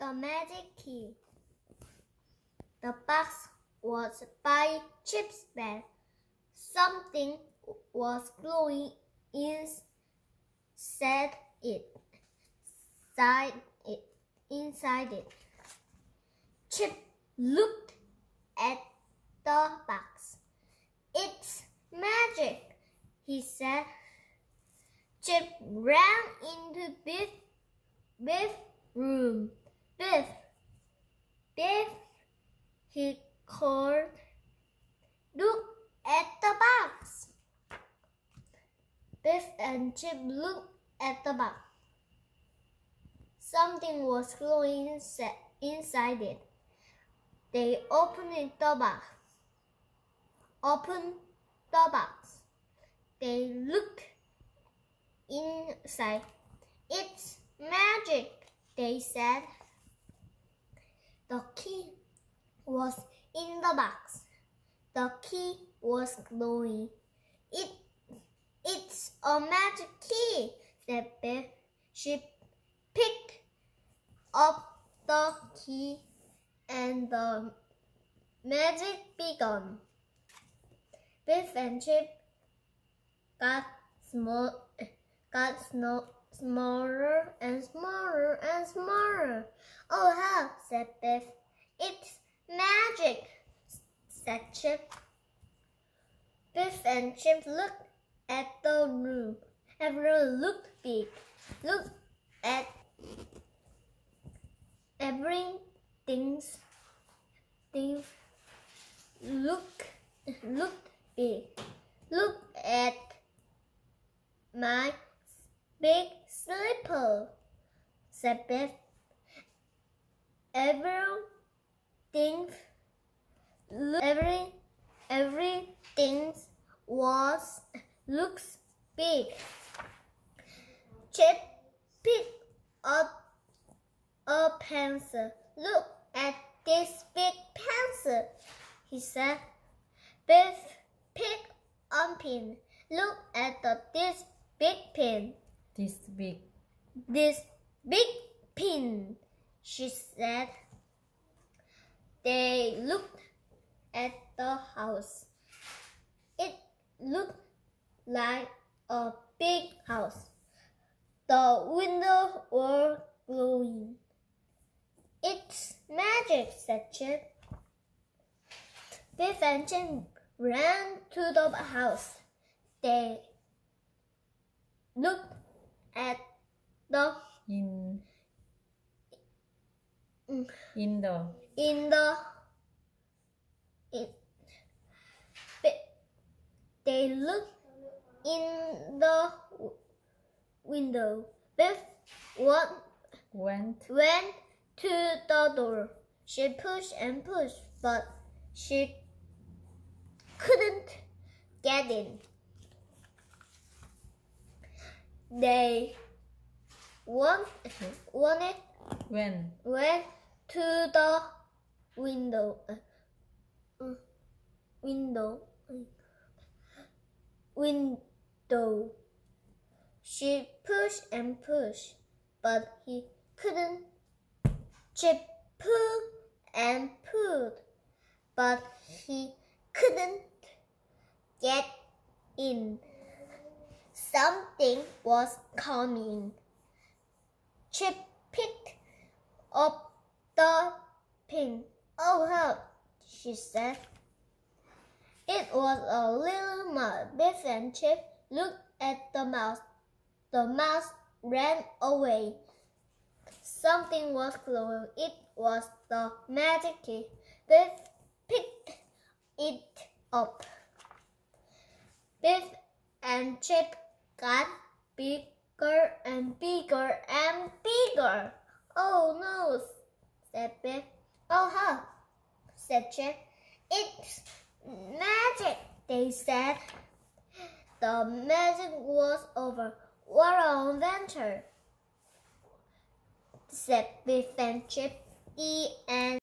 The magic key. The box was by Chip's bed. Something was glowing inside it. Inside it. Inside it. Chip looked at the box. It's magic, he said. Chip ran into Biff, Biff's room. Biff, Biff, he called. Look at the box. Biff and Chip looked at the box. Something was glowing inside it. They opened the box. Opened the box. They looked inside. It's magic, they said. The key was in the box. The key was glowing. It, it's a magic key, said Beth. She picked up the key and the magic began. Biff and Chip got small, got smaller and smaller and smaller. Oh, how, said Biff. It's magic, said Chip. Biff and Chip looked at the room. Everyone looked big. Looked at everything's things look look big. Look at my big slipper, said Beth. Everything, every, everything was looks big. Chip picked up a pencil. Look at this big pencil, he said. Biff picked a pin. Look at the, this big pin. This big. This big pin, she said. They looked at the house. It looked like a big house. The windows were glowing. It's magic, said Chip. Biff and ran to the house. They looked at the in in the in the in, they looked in the window. Biff what went went to the door. She pushed and pushed, but she couldn't get in. They want, wanted when went to the window. Uh, window. Window. She pushed and pushed, but he couldn't Chip pulled and pulled, but he couldn't get in. Something was coming. Chip picked up the pin. Oh, help, she said. It was a little mouse. Biff and Chip looked at the mouse. The mouse ran away. Something was glowing. It was the magic key. Biff picked it up. Biff and Chip got bigger and bigger and bigger. Oh no, said Biff. Oh huh, said Chip. It's magic, they said. The magic was over. What an adventure! said Biff and Chip. The end.